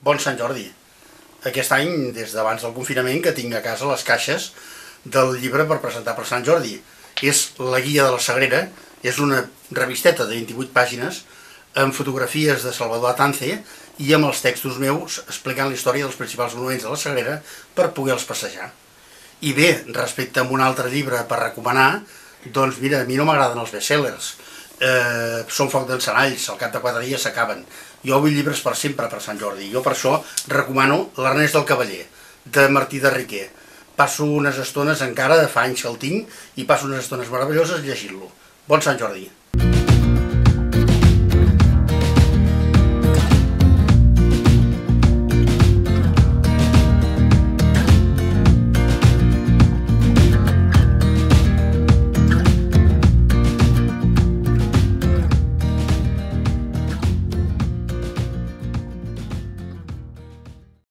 Bon Sant Jordi. Aquest any, des d'abans del confinament, que tinc a casa les caixes del llibre per presentar per Sant Jordi. És la guia de la Sagrera, és una revisteta de 28 pàgines amb fotografies de Salvador Atance i amb els textos meus explicant la història dels principals monuments de la Sagrera per poder-los passejar. I bé, respecte a un altre llibre per recomanar, doncs mira, a mi no m'agraden els bestsellers, eh, són foc d'encenalls, al cap de quatre dies s'acaben. Jo vull llibres per sempre per Sant Jordi. Jo per això recomano l'Ernest del Cavaller, de Martí de Riquer. Passo unes estones encara, fa anys que el tinc, i passo unes estones meravelloses llegint-lo. Bon Sant Jordi!